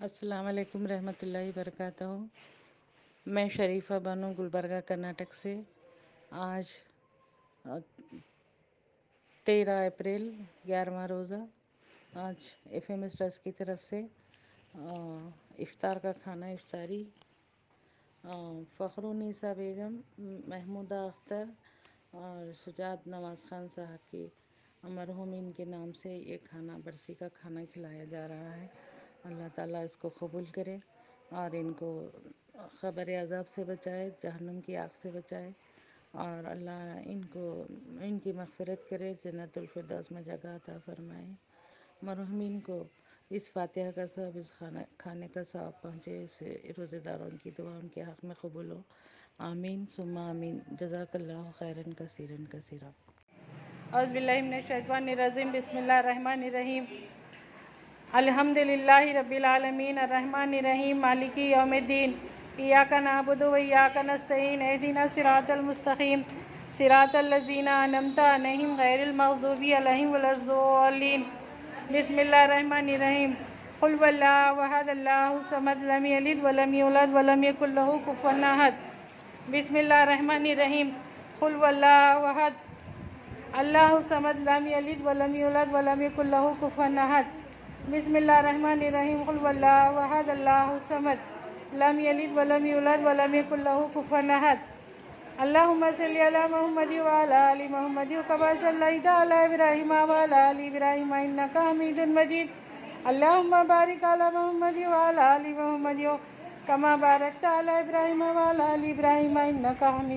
السلام علیکم رحمۃ اللہ وبرکاتہ۔ میں شریفہ بانو گلبرگہ، کرناٹک سے۔ آج تیرہ اپریل، گیارہواں روزہ۔ آج ایف ایم ایس ٹرسٹ کی طرف سے افطار کا کھانا افطاری۔ فخر فخرالنساء بیگم، محمودہ اختر اور سجاد نواز خان صاحب کی مرحومین کے نام سے یہ کھانا، برسی کا کھانا کھلایا جا رہا ہے۔ اللہ تعالیٰ اس کو قبول کرے اور ان کو خبر عذاب سے بچائے، جہنم کی آگ سے بچائے اور اللہ ان کو، ان کی مغفرت کرے، جنت الفردوس میں جگہ عطا فرمائے۔ مرحومین کو اس فاتحہ کا ثواب، اس کھانا کھانے کا ثواب پہنچے، اس روزے داروں کی دعا ان کے حق میں قبول ہو۔ آمین۔ ثم آمین۔ جزاک اللہ خیرن کثیرن کثیرا۔ اعوذ باللہ من الشیطان الرجیم، بسم اللہ الرحمن الرحیم۔ الحمد للہ رب العالمین الرحمن الرحیم مالکی یوم الدین ایاک نعبد و ایاک نستعین اہدنا صراط المستقیم صراط الذین انعمت علیہم غیر المغضوب علیہم ولا الضالین بسم اللہ الرحمن الرحیم قل واللہ وحد اللہ الصمد لم یلد ولم یولد ولم یکن له کفوا احد بسم اللہ الرحمن الرحیم قل واللہ وحد اللہ الصمد لم یلد ولم یولد ولم یکن له کفوا احد بسم الله الرحمن الرحيم. قل والله وحد الله الصمد لم يلد ولم يولد ولم يكن له كفوا أحد. اللهم صل على محمد وعلى آل محمد كما صليت على إبراهيم وعلى آل إبراهيم إنك حميد مجيد. اللهم بارك على محمد وعلى آل محمد كما باركت على إبراهيم وعلى آل إبراهيم إنك حميد